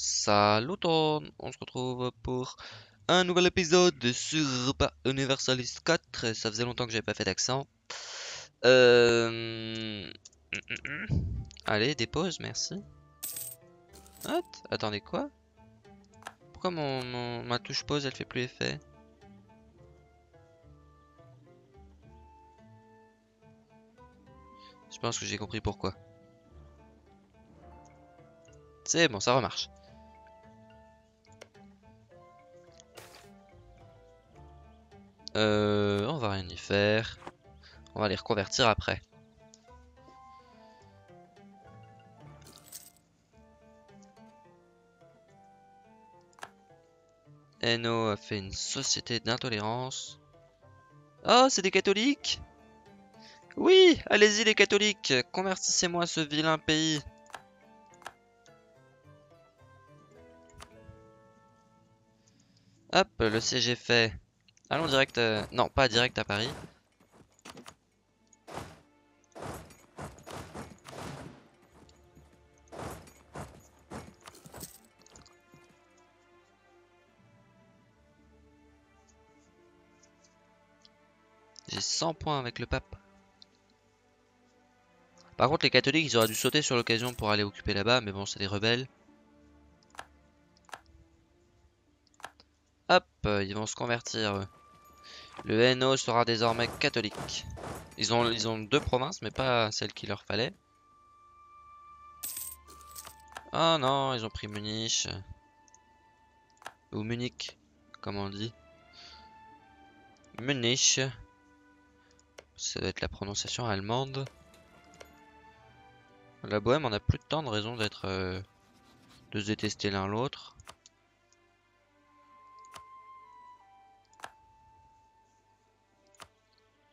Salut on se retrouve pour un nouvel épisode sur Universalist 4. Ça faisait longtemps que j'avais pas fait d'accent. Euh... Allez, dépose, merci. What Attendez, quoi? Pourquoi ma touche pause, elle fait plus effet? Je pense que j'ai compris pourquoi. C'est bon, ça remarche. Euh, on va rien y faire. On va les reconvertir après. Eno a fait une société d'intolérance. Oh, c'est des catholiques Oui, allez-y les catholiques, convertissez-moi ce vilain pays. Hop, le siège est fait. Allons direct... Euh, non, pas direct à Paris. J'ai 100 points avec le pape. Par contre, les catholiques, ils auraient dû sauter sur l'occasion pour aller occuper là-bas, mais bon, c'est des rebelles. Hop, ils vont se convertir. Le Hainaut sera désormais catholique. Ils ont, ils ont deux provinces, mais pas celle qu'il leur fallait. Oh non, ils ont pris Munich. Ou Munich, comme on dit. Munich. Ça doit être la prononciation allemande. La Bohème, on a plus de temps de raison d'être... Euh, de se détester l'un l'autre.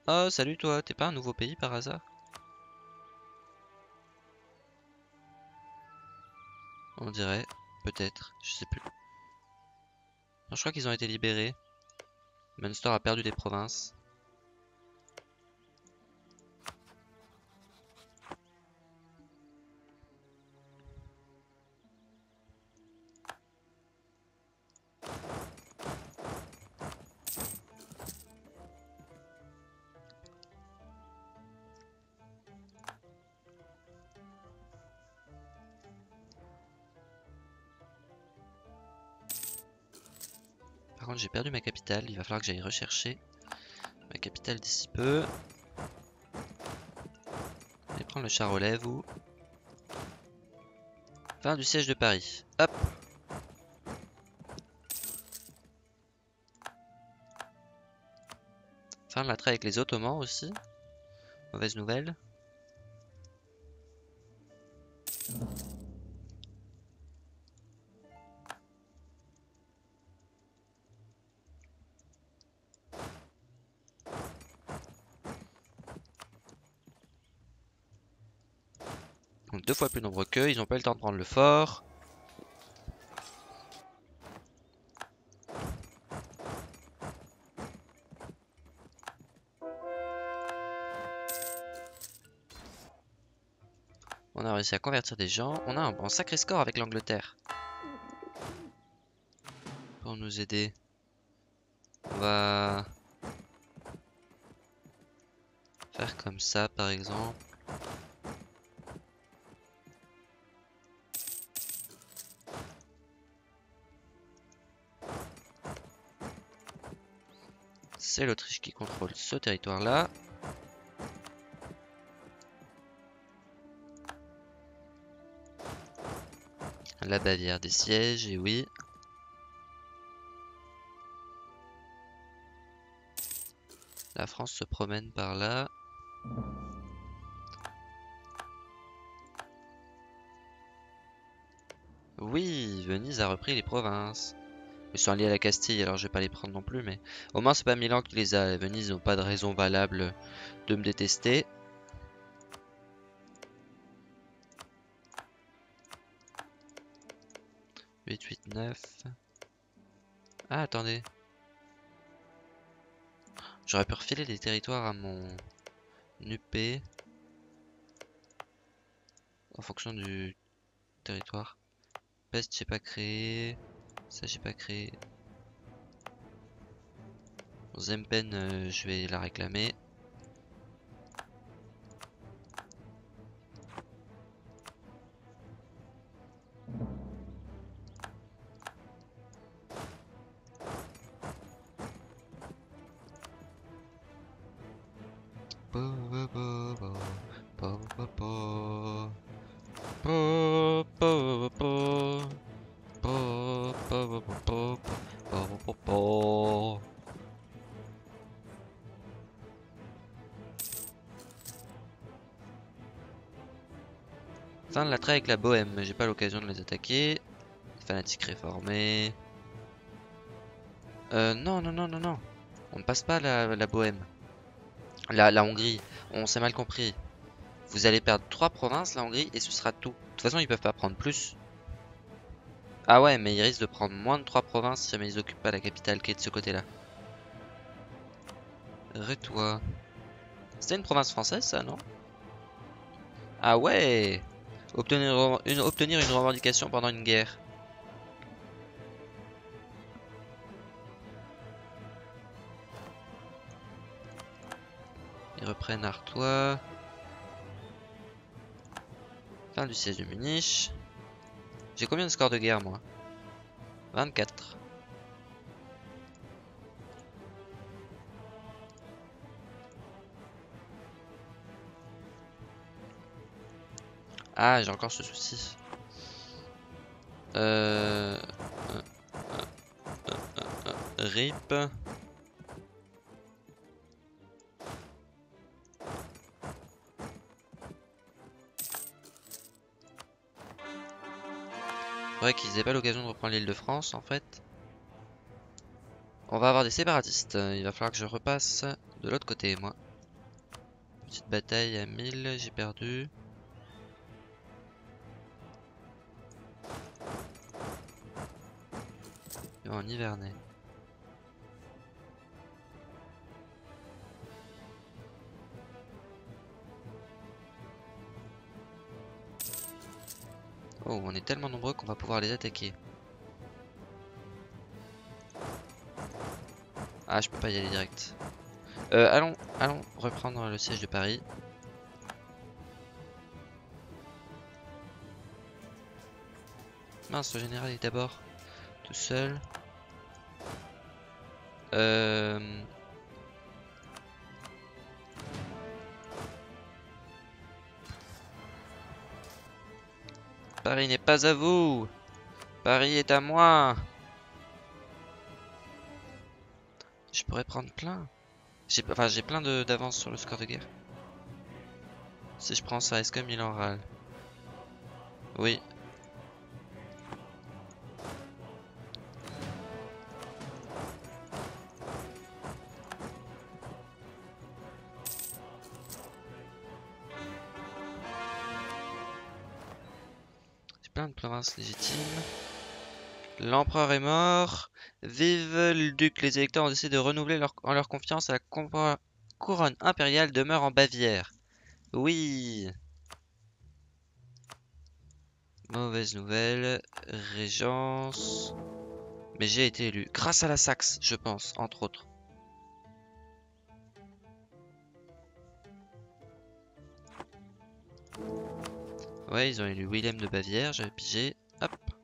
Oh, salut toi, t'es pas un nouveau pays par hasard? On dirait, peut-être, je sais plus. je crois qu'ils ont été libérés. Munster a perdu des provinces. Perdu ma capitale. Il va falloir que j'aille rechercher ma capitale d'ici peu. Allez prendre le char relais, vous. Fin du siège de Paris. Hop Fin de la traite avec les Ottomans aussi. Mauvaise nouvelle. Deux fois plus nombreux qu'eux, ils n'ont pas eu le temps de prendre le fort. On a réussi à convertir des gens. On a un bon sacré score avec l'Angleterre. Pour nous aider. On va... Faire comme ça par exemple. C'est l'Autriche qui contrôle ce territoire-là. La Bavière des sièges, et oui. La France se promène par là. Oui, Venise a repris les provinces. Ils sont alliés à la Castille, alors je vais pas les prendre non plus, mais au moins c'est pas Milan qui les a. Venise n'ont pas de raison valable de me détester. « 8, 8, 9... Ah, attendez. J'aurais pu refiler des territoires à mon UP. En fonction du territoire. peste, j'ai pas créé. Ça, j'ai pas créé. Zempen, euh, je vais la réclamer. Fin de la traite avec la bohème, j'ai pas l'occasion de les attaquer. Fanatiques réformés. Euh, non, non, non, non, non. On ne passe pas la, la bohème. La, Hongrie. On s'est mal compris. Vous allez perdre 3 provinces, la Hongrie, et ce sera tout. De toute façon, ils peuvent pas prendre plus. Ah ouais, mais ils risquent de prendre moins de 3 provinces si jamais ils occupent pas la capitale qui est de ce côté-là. Ré-toi. C'était une province française, ça, non? Ah ouais obtenir une, obtenir une revendication pendant une guerre. Ils reprennent Artois. Fin du siège de Munich. J'ai combien de scores de guerre moi? 24. Ah, j'ai encore ce souci. Euh... RIP. Vrai qu'ils aient pas l'occasion de reprendre l'île de France en fait. On va avoir des séparatistes. Il va falloir que je repasse de l'autre côté moi. Petite bataille à 1000, j'ai perdu. en Hivernet. Oh, on est tellement nombreux qu'on va pouvoir les attaquer. Ah, je peux pas y aller direct. Euh, allons, allons reprendre le siège de Paris. Mince, le général est d'abord tout seul. Euh... Paris n'est pas à vous. Paris est à moi. Je pourrais prendre plein. J'ai plein d'avance sur le score de guerre. Si je prends ça, est-ce que Milan râle? Oui, plein de provinces légitimes. L'empereur est mort. Vive le duc. Les électeurs ont décidé de renouveler leur, en leur confiance à la couronne impériale demeure en Bavière. Oui. Mauvaise nouvelle. Régence. Mais j'ai été élu. Grâce à la Saxe, je pense, entre autres. Ouais, ils ont élu Willem de Bavière, j'avais pigé. Hop.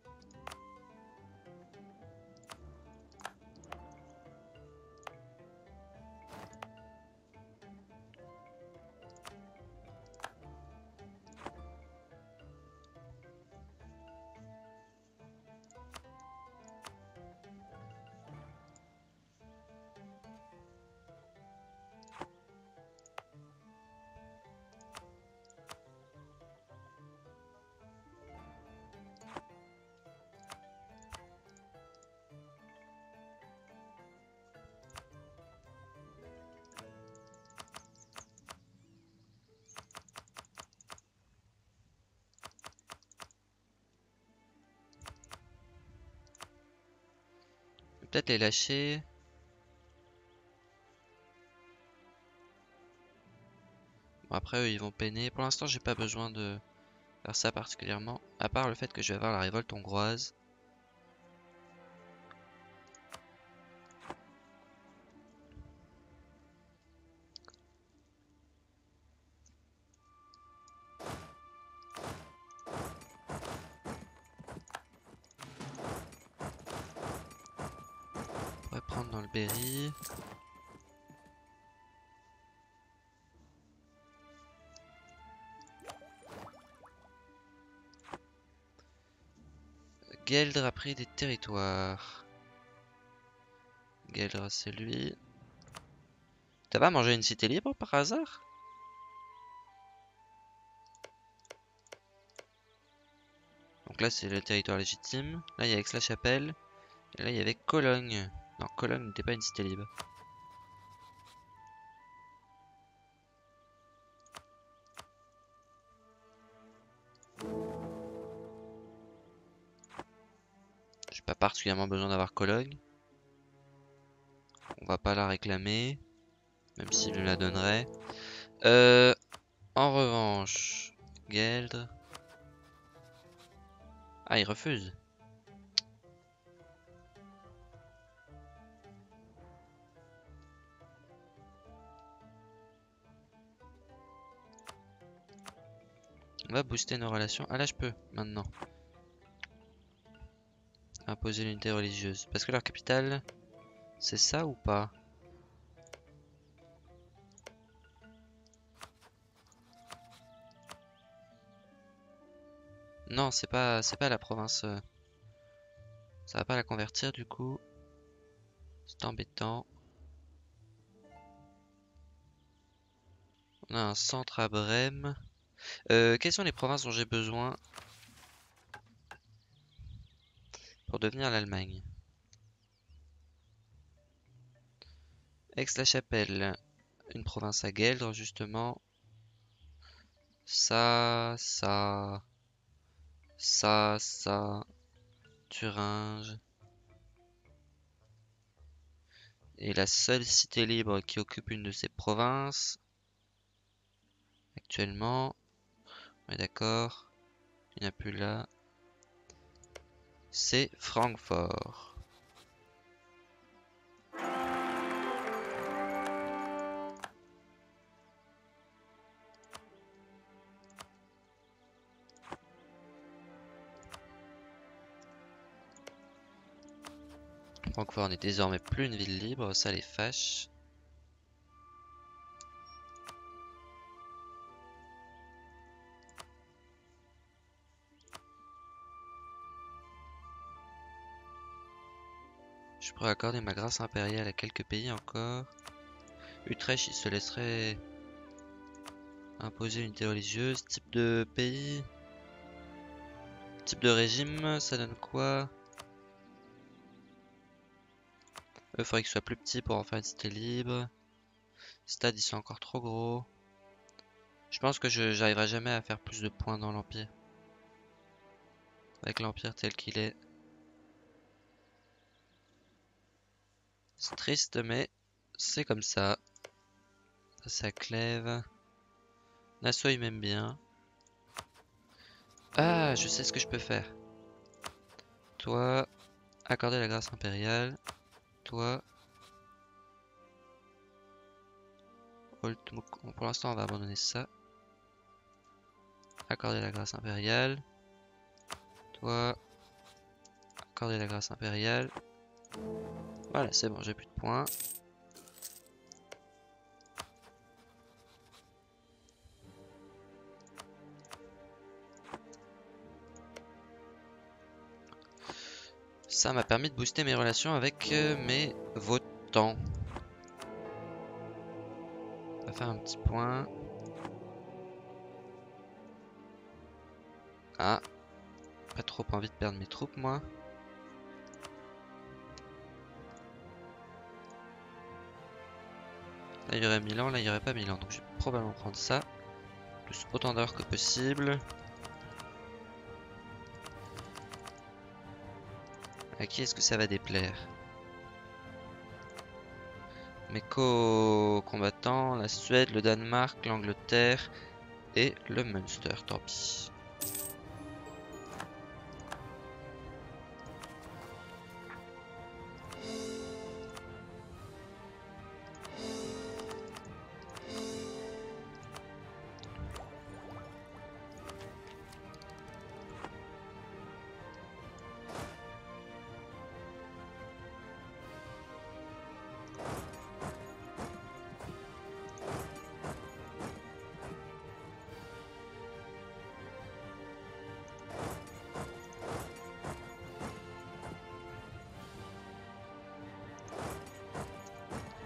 Peut-être les lâcher. Bon, après eux ils vont peiner. Pour l'instant j'ai pas besoin de faire ça particulièrement. À part le fait que je vais avoir la révolte hongroise. Geldre a pris des territoires. Geldre, c'est lui. T'as pas mangé une cité libre par hasard? Donc là, c'est le territoire légitime. Là, il y a Aix-la-Chapelle. Et là, il y avait Cologne. Non, Cologne n'était pas une cité libre. Particulièrement besoin d'avoir Cologne. On va pas la réclamer. Même s'il me la donnerait. Euh, en revanche, Geldre. Ah, il refuse. On va booster nos relations. Ah là, je peux, maintenant. Imposer l'unité religieuse. Parce que leur capitale, c'est ça ou pas? Non, c'est pas, c'est pas la province. euh. Ça va pas la convertir du coup. C'est embêtant. On a un centre à Brême. Euh, quelles sont les provinces dont j'ai besoin? Pour devenir l'Allemagne Aix-la-Chapelle, une province à Gueldre justement. Ça, ça, ça, ça, Thuringe. Et la seule cité libre qui occupe une de ces provinces, actuellement, on est d'accord, il n'y a plus là, c'est Francfort. Francfort n'est désormais plus une ville libre, ça les fâche. Pourrais accorder ma grâce impériale à quelques pays encore. Utrecht, il se laisserait imposer une unité religieuse. Type de pays? Type de régime, ça donne quoi? Il faudrait qu'il soit plus petit pour en faire une cité libre. Stade, ils sont encore trop gros. Je pense que j'arriverai jamais à faire plus de points dans l'Empire. Avec l'Empire tel qu'il est. C'est triste, mais c'est comme ça. Ça, clève. Nassau, il m'aime bien. Ah, je sais ce que je peux faire. Toi, accorder la grâce impériale. Toi. Pour l'instant, on va abandonner ça. Accorder la grâce impériale. Toi. Accorder la grâce impériale. Voilà, c'est bon, j'ai plus de points. Ça m'a permis de booster mes relations avec euh, mes votants. On va faire un petit point. Ah, pas trop envie de perdre mes troupes, moi. Là, il y aurait Milan, là, il n'y aurait pas Milan. Donc, je vais probablement prendre ça. Plus autant d'heures que possible. À qui est-ce que ça va déplaire? Mes co-combattants, la Suède, le Danemark, l'Angleterre et le Munster, tant pis.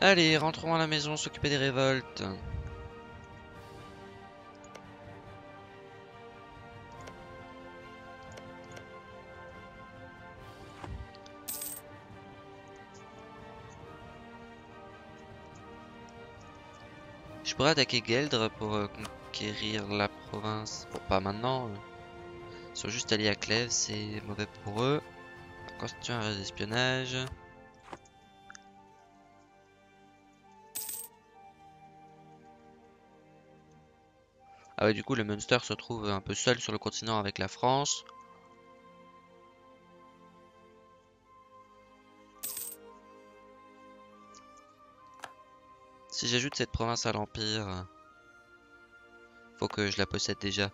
Allez, rentrons à la maison, s'occuper des révoltes. Je pourrais attaquer Geldre pour euh, conquérir la province. Bon, pas maintenant. euh. Ils sont juste alliés à Clèves, c'est mauvais pour eux. Constitue un réseau d'espionnage. Ah du coup, le Munster se trouve un peu seul sur le continent avec la France. Si j'ajoute cette province à l'Empire, faut que je la possède déjà.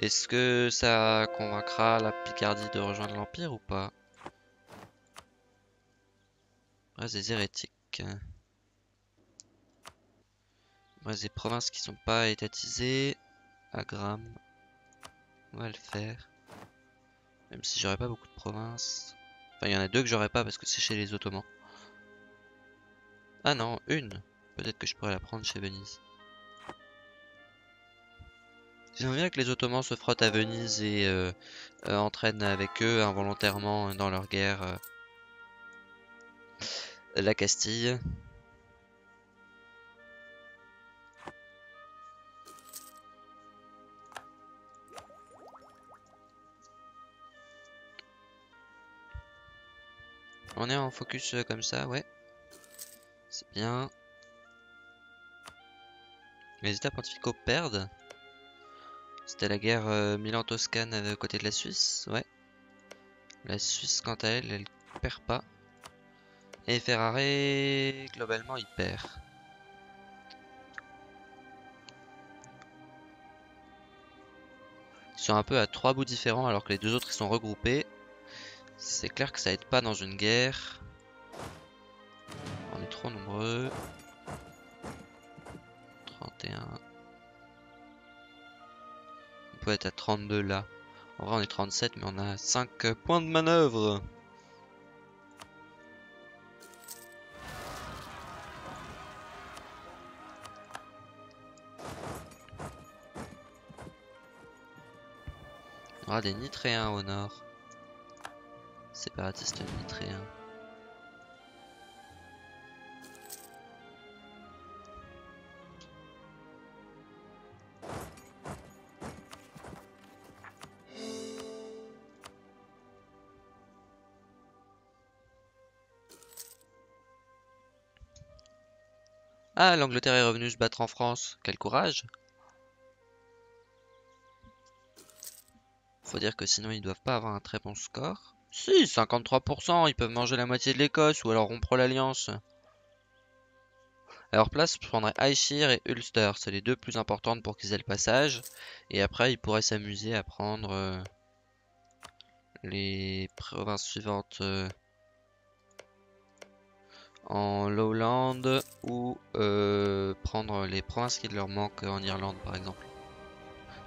Est-ce que ça convaincra la Picardie de rejoindre l'Empire ou pas? Reste des hérétiques. Des provinces qui sont pas étatisées. Agram. On va le faire. Même si j'aurais pas beaucoup de provinces. Enfin, il y en a deux que j'aurais pas parce que c'est chez les Ottomans. Ah non, une. Peut-être que je pourrais la prendre chez Venise. J'aimerais bien que les Ottomans se frottent à Venise et euh, euh, entraînent avec eux involontairement dans leur guerre euh, la Castille. On est en focus euh, comme ça, ouais. C'est bien. Les états pontificaux perdent. C'était la guerre euh, Milan-Toscane à côté de la Suisse, ouais. La Suisse, quant à elle, elle perd pas. Et Ferrari, globalement, il perd. Ils sont un peu à trois bouts différents alors que les deux autres ils sont regroupés. C'est clair que ça aide pas dans une guerre. On est trop nombreux. 31. On peut être à 32 là. En vrai on est 37 mais on a 5 points de manœuvre. On aura des nitréens au nord. Séparatiste nitréen. Ah, l'Angleterre est revenue se battre en France. Quel courage! Faut dire que sinon ils doivent pas avoir un très bon score. Si, 53%, ils peuvent manger la moitié de l'Écosse ou alors rompre l'alliance. Leur place, je prendrais Ayrshire et Ulster, c'est les deux plus importantes pour qu'ils aient le passage. Et après, ils pourraient s'amuser à prendre euh, les provinces suivantes euh, en Lowland ou euh, prendre les provinces qui leur manquent en Irlande par exemple.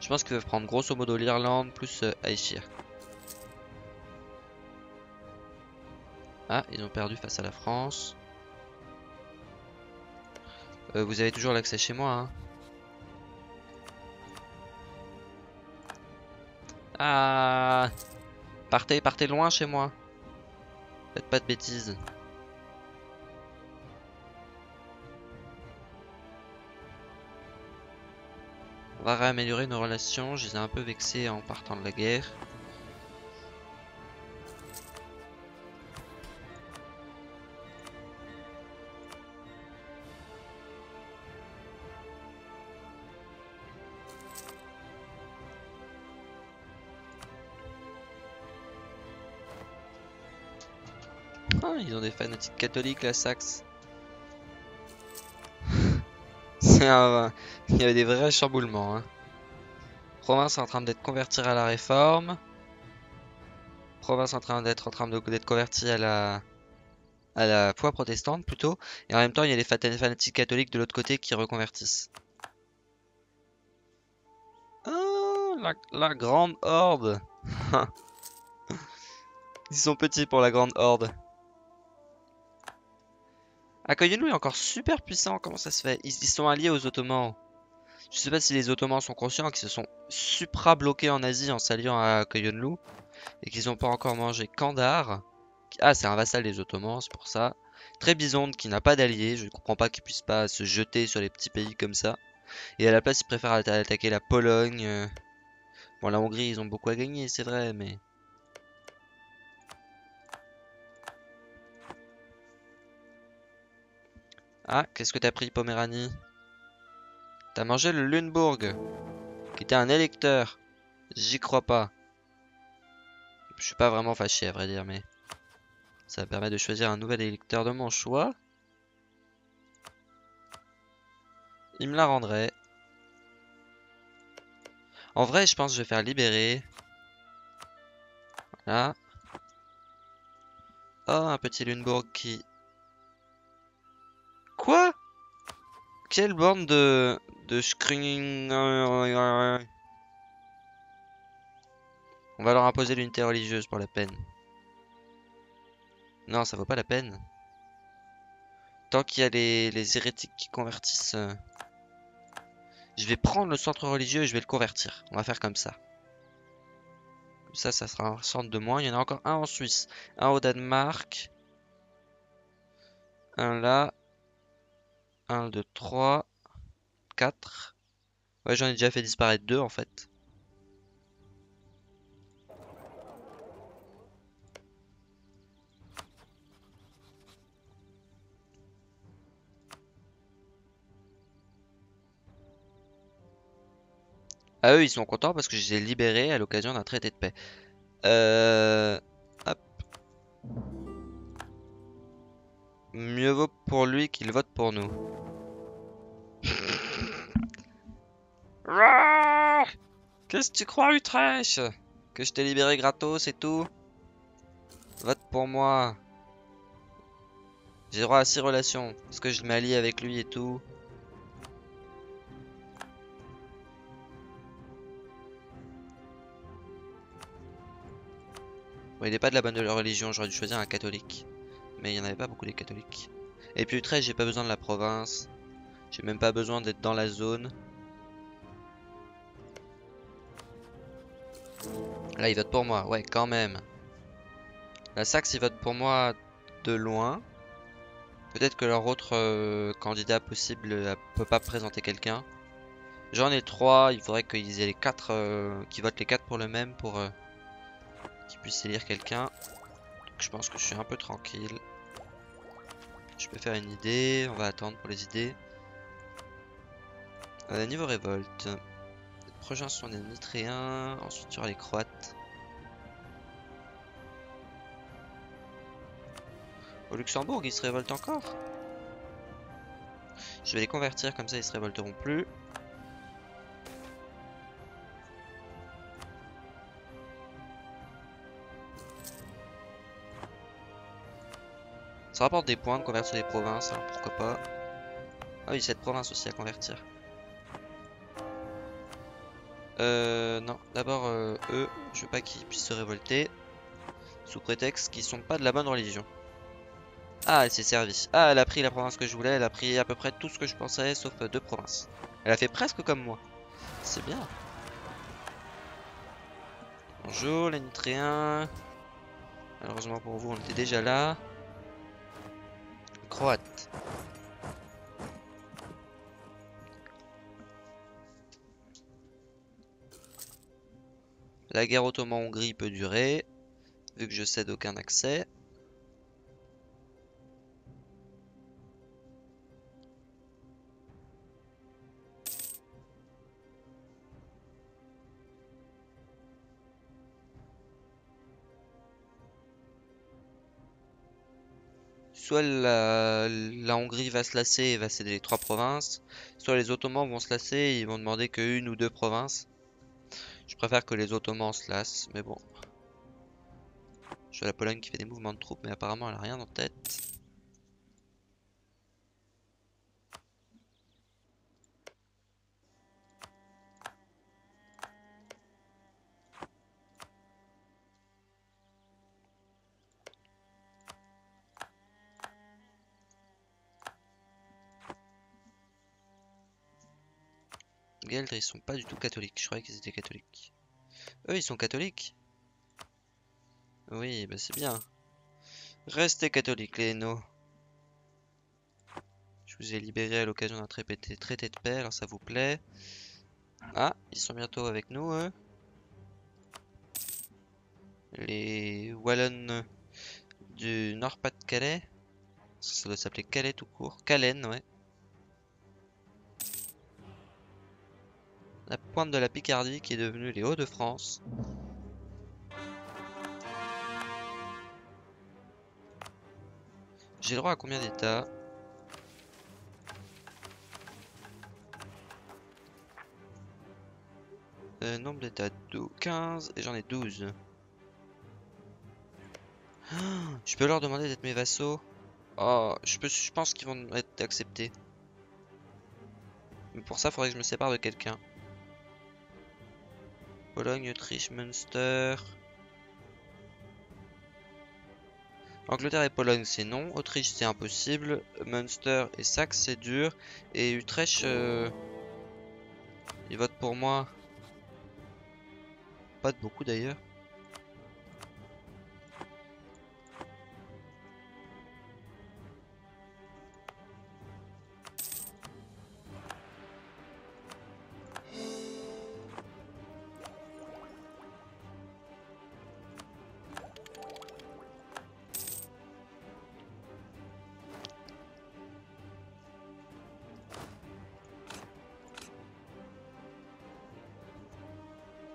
Je pense qu'ils peuvent prendre grosso modo l'Irlande plus Ayrshire. Ah, ils ont perdu face à la France. Euh, vous avez toujours l'accès chez moi, hein. Ah Partez, partez loin chez moi. Faites pas de bêtises. On va réaméliorer nos relations. Je les ai un peu vexés en partant de la guerre. Ils ont des fanatiques catholiques, la Saxe. Il y avait des vrais chamboulements. Hein. Province en train d'être convertie à la réforme. Province en train d'être en train d'être convertie à la à la foi protestante plutôt. Et en même temps, il y a fata- fanatiques catholiques de l'autre côté qui reconvertissent. Ah, la grande horde. Ils sont petits pour la grande horde. Ah, Koyunlu est encore super puissant, comment ça se fait? Ils, ils sont alliés aux Ottomans. Je sais pas si les Ottomans sont conscients qu'ils se sont supra-bloqués en Asie en s'alliant à Koyunlu et qu'ils n'ont pas encore mangé Kandar. Ah, c'est un vassal des Ottomans, c'est pour ça. Trébizonde qui n'a pas d'alliés, je ne comprends pas qu'il puisse pas se jeter sur les petits pays comme ça. Et à la place, il préfère atta- attaquer la Pologne. euh. Bon, la Hongrie, ils ont beaucoup à gagner, c'est vrai, mais... Ah, qu'est-ce que t'as pris, Poméranie T'as mangé le Lunebourg, qui était un électeur. J'y crois pas. Je suis pas vraiment fâché, à vrai dire, mais... Ça me permet de choisir un nouvel électeur de mon choix. Il me la rendrait. En vrai, je pense que je vais faire libérer. Voilà. Oh, un petit Lunebourg qui... Quoi? Quelle bande de... de screening... On va leur imposer l'unité religieuse pour la peine. Non, ça vaut pas la peine. Tant qu'il y a les, les hérétiques qui convertissent... euh, Je vais prendre le centre religieux et je vais le convertir. On va faire comme ça. Comme ça, ça sera un centre de moins. Il y en a encore un en Suisse. Un au Danemark. Un là. 1, 2, 3, 4. Ouais, j'en ai déjà fait disparaître deux en fait. Ah eux ils sont contents parce que je les ai libérés à l'occasion d'un traité de paix. Euh... Hop. Mieux vaut pour lui qu'il vote pour nous. Qu'est-ce que tu crois, Utrecht? Que je t'ai libéré gratos et tout? Vote pour moi. J'ai droit à 6 relations. Parce que je m'allie avec lui et tout. Bon, il est pas de la bonne religion, j'aurais dû choisir un catholique. Mais il y en avait pas beaucoup des catholiques. Et puis Utrecht, j'ai pas besoin de la province. J'ai même pas besoin d'être dans la zone. Là, il vote pour moi. Ouais, quand même. La Saxe, il vote pour moi de loin. Peut-être que leur autre euh, candidat possible euh, peut pas présenter quelqu'un. J'en ai trois. Il faudrait qu'ils aient les quatre, euh, qu'ils votent les quatre pour le même pour euh, qu'ils puissent élire quelqu'un. Je pense que je suis un peu tranquille. Je peux faire une idée. On va attendre pour les idées. Euh, niveau révolte. Les prochains sont des Nitréens. Ensuite, il y aura les Croates. Au Luxembourg, ils se révoltent encore? Je vais les convertir, comme ça ils se révolteront plus. Ça rapporte des points de convertir les provinces, hein, pourquoi pas. Ah oui, cette province aussi à convertir. Euh, non, d'abord euh, eux, je veux pas qu'ils puissent se révolter. Sous prétexte qu'ils sont pas de la bonne religion. Ah, elle s'est servie. Ah, elle a pris la province que je voulais, elle a pris à peu près tout ce que je pensais, sauf euh, deux provinces. Elle a fait presque comme moi. C'est bien. Bonjour les Nitréens. Malheureusement pour vous, on était déjà là. La guerre ottoman-Hongrie peut durer, vu que je cède aucun accès. Soit la, Hongrie va se lasser et va céder les trois provinces, soit les Ottomans vont se lasser et ils vont demander que une ou deux provinces. Je préfère que les Ottomans se lassent, mais bon. Je vois la Pologne qui fait des mouvements de troupes, mais apparemment elle a rien en tête. Gueldre, ils sont pas du tout catholiques. Je croyais qu'ils étaient catholiques. Eux, ils sont catholiques? Oui, bah c'est bien. Restez catholiques, les Hainaut. Je vous ai libéré à l'occasion d'un traité de paix, alors ça vous plaît? Ah, ils sont bientôt avec nous, eux. Les Wallons du Nord-Pas-de-Calais. Ça doit s'appeler Calais tout court. Calais, ouais. La pointe de la Picardie qui est devenue les Hauts-de-France. J'ai le droit à combien d'états euh, Nombre d'états 15 et j'en ai 12. je peux leur demander d'être mes vassaux? Oh, je, pense qu'ils vont être acceptés. Mais pour ça, il faudrait que je me sépare de quelqu'un. Pologne, Autriche, Munster. Angleterre et Pologne, c'est non. Autriche, c'est impossible. Munster et Saxe, c'est dur. Et Utrecht, euh... ils votent pour moi. Pas de beaucoup d'ailleurs.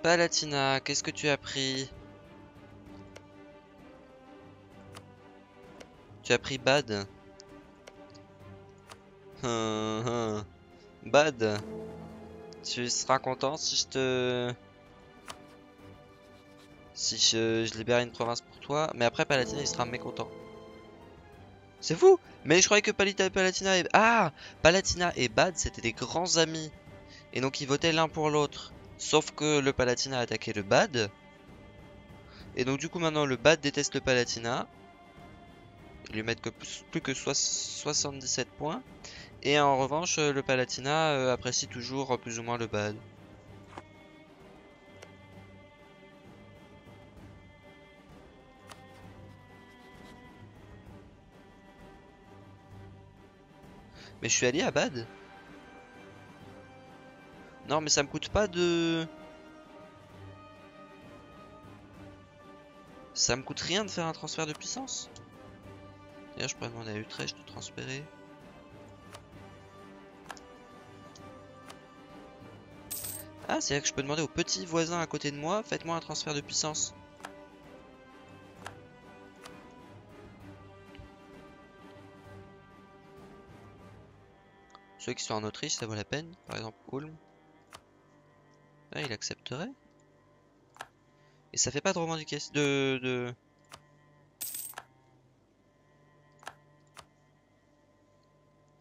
Palatina, qu'est-ce que tu as pris? Tu as pris Bad? Hum, hum. Bad? Tu seras content si je te... Si je, je libère une province pour toi. Mais après Palatina il sera mécontent. C'est fou Mais je croyais que Palita et Palatina et... Ah Palatina et Bad c'était des grands amis. Et donc ils votaient l'un pour l'autre. Sauf que le Palatina a attaqué le Bad. Et donc du coup maintenant le Bad déteste le Palatina. Ils lui mettent plus, que 77 points. Et en revanche le Palatina euh, apprécie toujours plus ou moins le Bad. Mais je suis allé à Bad non, mais ça me coûte pas de... Ça me coûte rien de faire un transfert de puissance D'ailleurs, je pourrais demander à Utrecht de transférer. Ah, c'est-à-dire que je peux demander au petit voisin à côté de moi, faites-moi un transfert de puissance. Ceux qui sont en Autriche, ça vaut la peine. Par exemple, Ulm. Ah, il accepterait. Et ça fait pas de revendication de, de...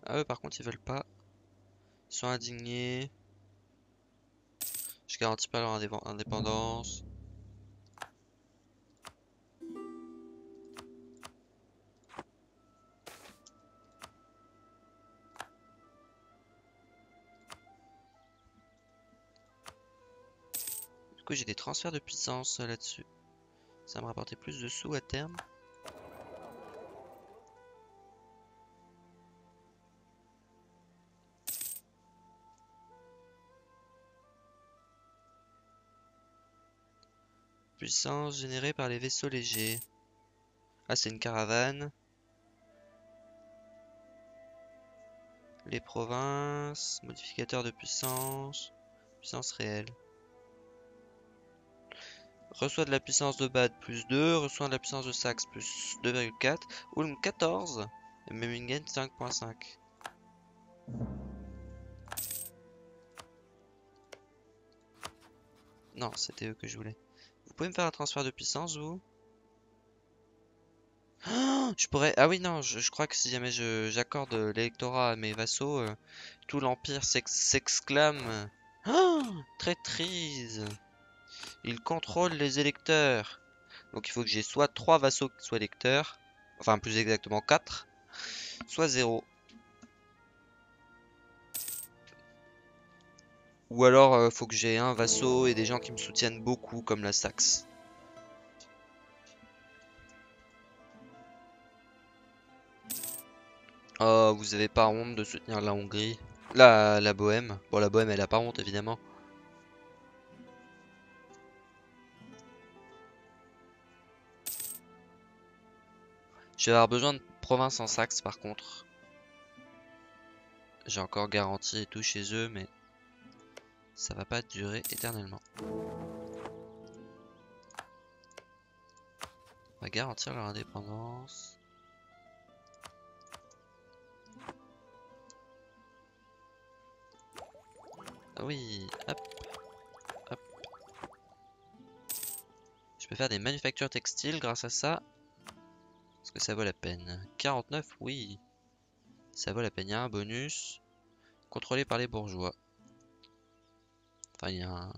Ah eux par contre ils veulent pas. Ils sont indignés. Je garantis pas leur indépendance. J'ai des transferts de puissance là-dessus. Ça me rapporter plus de sous à terme. Puissance générée par les vaisseaux légers. Ah, c'est une caravane. Les provinces, modificateur de puissance, puissance réelle. Reçoit de la puissance de Bad plus 2, reçoit de la puissance de Saxe plus 2,4, Ulm 14, et Memmingen 5.5. Non, c'était eux que je voulais. Vous pouvez me faire un transfert de puissance, vous? Je pourrais... Ah oui, non, je, crois que si jamais j'accorde l'électorat à mes vassaux, euh, tout l'Empire s'exclame. Oh Traîtrise il contrôle les électeurs. Donc il faut que j'ai soit 3 vassaux qui soient électeurs, enfin plus exactement 4, soit 0. Ou alors euh, faut que j'ai un vassau et des gens qui me soutiennent beaucoup comme la Saxe. Oh, vous avez pas honte de soutenir la Hongrie? La, la Bohème. Bon, la Bohème, elle a pas honte, évidemment. Je vais avoir besoin de province en Saxe, par contre. J'ai encore garantie et tout chez eux, mais ça va pas durer éternellement. On va garantir leur indépendance. Ah oui, hop, hop. Je peux faire des manufactures textiles grâce à ça. Que ça vaut la peine 49, oui. Ça vaut la peine. Il y a un bonus. Contrôlé par les bourgeois. Enfin, il y a un...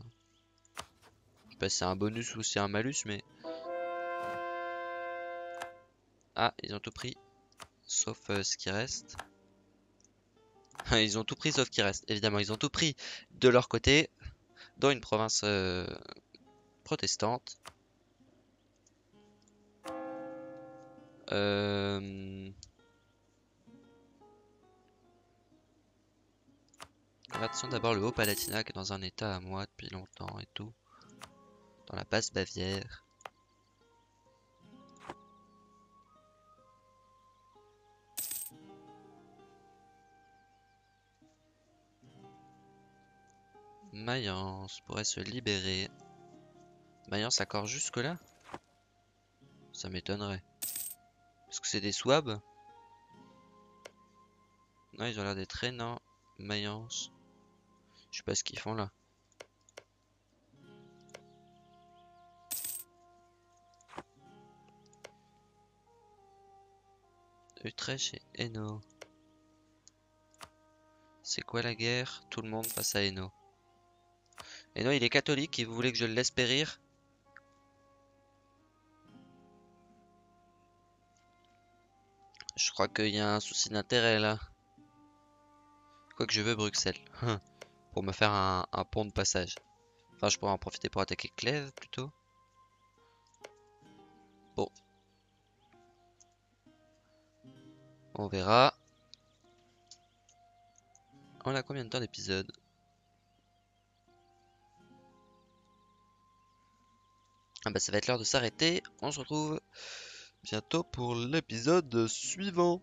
Je sais pas si c'est un bonus ou c'est un malus, mais... Ah, ils ont tout pris. Sauf euh, ce qui reste. ils ont tout pris sauf ce qui reste. Évidemment, ils ont tout pris de leur côté. Dans une province euh, protestante. Euh... D'abord le Haut-Palatinat qui est dans un état à moi depuis longtemps et tout. Dans la basse Bavière. Mayence pourrait se libérer. Mayence accord jusque là Ça m'étonnerait. Est-ce que c'est des swabs? Non, ils ont l'air d'être traînants. Mayence. Je sais pas ce qu'ils font là. Utrecht et Hainaut. C'est quoi la guerre? Tout le monde passe à Hainaut. Hainaut il est catholique et vous voulez que je le laisse périr? Je crois qu'il y a un souci d'intérêt là. Quoi que je veux Bruxelles. pour me faire un, pont de passage. Enfin, je pourrais en profiter pour attaquer Clèves plutôt. Bon. On verra. On a combien de temps d'épisode? Ah bah ça va être l'heure de s'arrêter. On se retrouve bientôt pour l'épisode suivant.